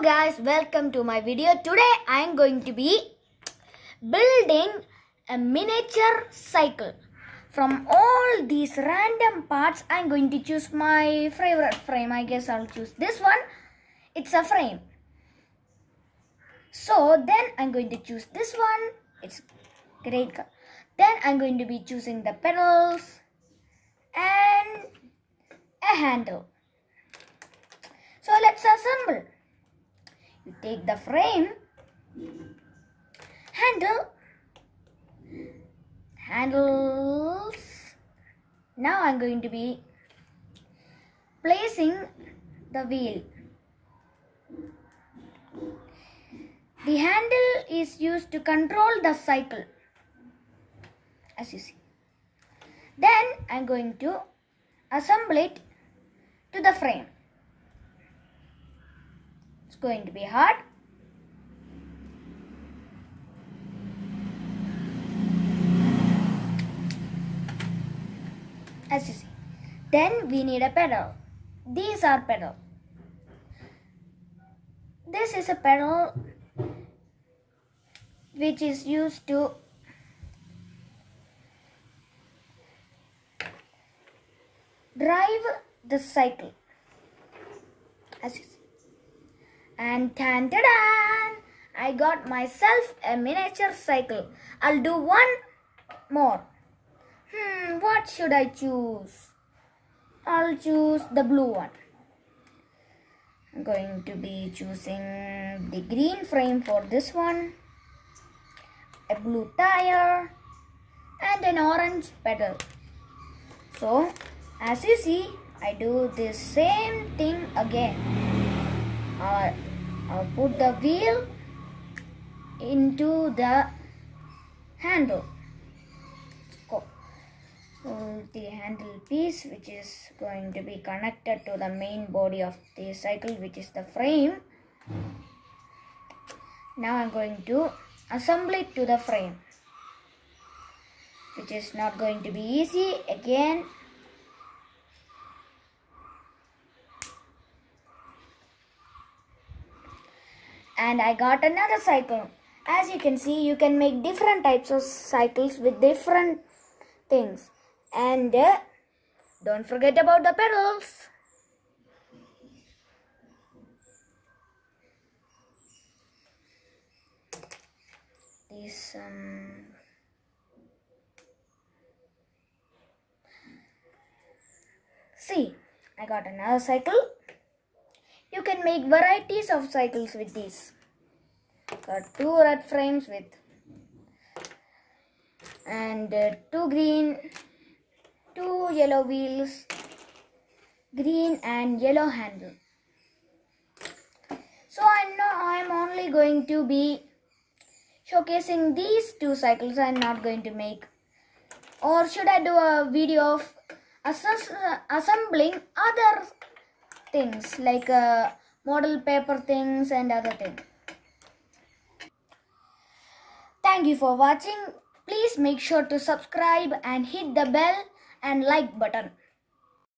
guys, welcome to my video. Today I am going to be building a miniature cycle. From all these random parts, I am going to choose my favorite frame. I guess I'll choose this one. It's a frame. So then I'm going to choose this one. It's great. Then I'm going to be choosing the pedals and a handle. So let's assemble. You take the frame, handle, handles. Now I'm going to be placing the wheel. The handle is used to control the cycle as you see. Then I'm going to assemble it to the frame. Going to be hard. As you see. Then we need a pedal. These are pedal. This is a pedal which is used to drive the cycle as you see and tan tan I got myself a miniature cycle. I'll do one more. Hmm what should I choose? I'll choose the blue one. I'm going to be choosing the green frame for this one a blue tire and an orange pedal. So as you see I do the same thing again. I'll, I'll put the wheel into the handle. The handle piece which is going to be connected to the main body of the cycle which is the frame. Now I'm going to assemble it to the frame which is not going to be easy. Again and I got another cycle. As you can see, you can make different types of cycles with different things. And uh, don't forget about the pedals. Um, see, I got another cycle. You can make varieties of cycles with these. Got two red frames with and uh, two green, two yellow wheels, green and yellow handle. So I know I'm only going to be showcasing these two cycles. I'm not going to make or should I do a video of assembling other things like uh, model paper things and other things. Thank you for watching. Please make sure to subscribe and hit the bell and like button.